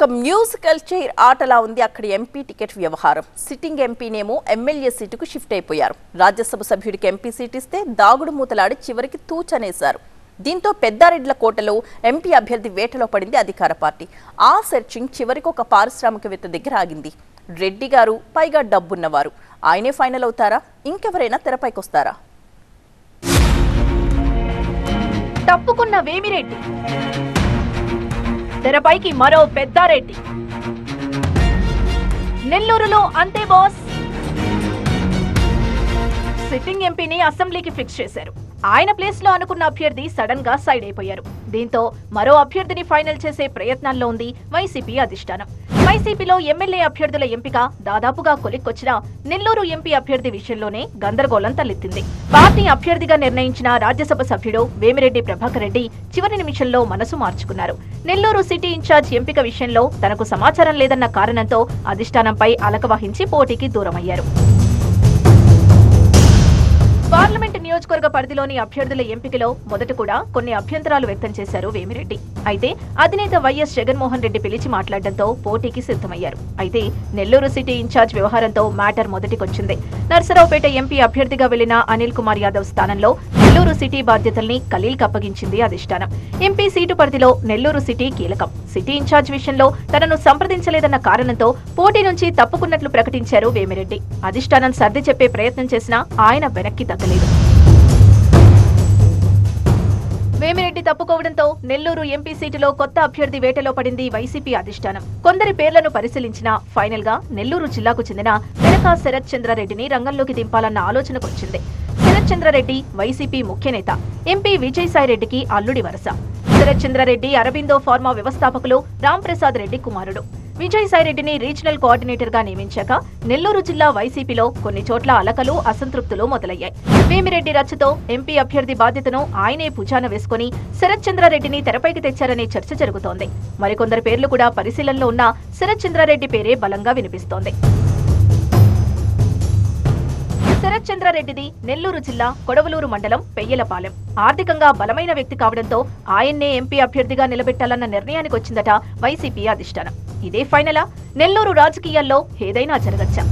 ఒక musical chair ఆటలా ఉంది అక్కడ ఎంపీ టికెట్ వ్యవహారం. సిట్టింగ్ ఎంపీనేమో ఎమ్మెల్యే సీటుకు షిఫ్ట్ అయిపోయారు. రాజ్యసభ సభ్యుడికి ఎంపీ సీట్ ఇస్తే దాగుడు మూతలాడి చివరికి తూచనేశారు. దీంతో పెద్దారెడ్ల కోటలో ఎంపీ అభ్యర్థి వేటలో పడింది అధికార పార్టీ. ఆ సెర్చింగ్ చివరికి ఒక పారిశ్రామికవేత్త దగ్గర ఆగింది. రెడ్డి గారు పైగా డబ్బున్నవారు. ఆయనే ఫైనల్ అవుతారా? ఇంకెవరైనా తెరపైకొస్తారా? తప్పుకున్న వేమిరెడ్డి. తెరపైకి మరో పెద్దారెడ్డి. నెల్లూరులో అంతే బాస్. సిట్టింగ్ ఎంపీని అసెంబ్లీకి ఫిక్స్ చేశారు. ఆయన ప్లేస్లో అనుకున్న అభ్యర్థి సడన్గా సైడ్ అయిపోయారు. దీంతో మరో అభ్యర్థిని ఫైనల్ చేసే ప్రయత్నాల్లో ఉంది వైసీపీ అధిష్టానం. వైసీపీలో ఎమ్మెల్యే అభ్యర్థుల ఎంపిక దాదాపుగా కొలిక్కొచ్చిన నెల్లూరు ఎంపీ అభ్యర్థి విషయంలోనే గందరగోళం తలెత్తింది. పార్టీ అభ్యర్థిగా నిర్ణయించిన రాజ్యసభ సభ్యుడు వేమిరెడ్డి ప్రభాకర్ రెడ్డి చివరి నిమిషంలో మనసు మార్చుకున్నారు. నెల్లూరు సిటీ ఇన్ఛార్జ్ ఎంపిక విషయంలో తనకు సమాచారం లేదన్న కారణంతో అధిష్టానంపై అలక వహించి పోటీకి దూరమయ్యారు. పార్లమెంట్ నియోజకవర్గ పరిధిలోని అభ్యర్థుల ఎంపికలో మొదట కూడా కొన్ని అభ్యంతరాలు వ్యక్తం చేశారు వేమిరెడ్డి. అయితే అధినేత వైఎస్ జగన్మోహన్ రెడ్డి పిలిచి మాట్లాడడంతో పోటీకి సిద్ధమయ్యారు. అయితే నెల్లూరు సిటీ ఇన్ఛార్జ్ వ్యవహారంతో మ్యాటర్ మొదటికొచ్చింది. నర్సరావుపేట ఎంపీ అభ్యర్థిగా వెళ్ళిన అనిల్ కుమార్ యాదవ్ స్థానంలో నెల్లూరు సిటీ బాధ్యతల్ని ఖలీల్కి అప్పగించింది అధిష్టానం. ఎంపీ సీటు పరిధిలో నెల్లూరు సిటీ కీలకం. సిటీ ఇన్ఛార్జ్ విషయంలో తనను సంప్రదించలేదన్న కారణంతో పోటీ నుంచి తప్పుకున్నట్లు ప్రకటించారు వేమిరెడ్డి. అధిష్టానం సర్ది చెప్పే ప్రయత్నం చేసినా ఆయన వెనక్కి తగ్గలేదు. వేమిరెడ్డి తప్పుకోవడంతో నెల్లూరు ఎంపీ సీటులో కొత్త అభ్యర్థి వేటలో పడింది వైసీపీ అధిష్టానం. కొందరి పేర్లను పరిశీలించిన ఫైనల్గా నెల్లూరు జిల్లాకు చెందిన వెనక శరత్ చంద్రారెడ్డిని రంగంలోకి దింపాలన్న ఆలోచనకొచ్చింది శరత్ చంద్రారెడ్డి వైసీపీ ముఖ్య నేత ఎంపీ విజయసాయిరెడ్డికి అల్లుడి వరస. శరత్ చంద్రారెడ్డి అరబిందో ఫార్మా వ్యవస్థాపకులు రాంప్రసాద్ రెడ్డి కుమారుడు. విజయసాయిరెడ్డిని రీజనల్ కోఆర్డినేటర్గా నియమించాక నెల్లూరు జిల్లా వైసీపీలో కొన్ని చోట్ల అలకలు అసంతృప్తులు మొదలయ్యాయి. వేమిరెడ్డి రచ్చతో ఎంపీ అభ్యర్థి బాధ్యతను ఆయనే భుజాన వేసుకుని శరత్ చంద్రారెడ్డిని తెరపైకి తెచ్చారనే చర్చ జరుగుతోంది. మరికొందరు పేర్లు కూడా పరిశీలనలో ఉన్న శరత్ చంద్రారెడ్డి పేరే బలంగా వినిపిస్తోంది. శరత్ చంద్రారెడ్డిది నెల్లూరు జిల్లా కొడవలూరు మండలం పెయ్యలపాలెం. ఆర్థికంగా బలమైన వ్యక్తి కావడంతో ఆయన్నే ఎంపీ అభ్యర్థిగా నిలబెట్టాలన్న నిర్ణయానికి వచ్చిందట వైసీపీ అధిష్టానం. ఇదే ఫైనలా? నెల్లూరు రాజకీయాల్లో ఏదైనా జరగచ్చా?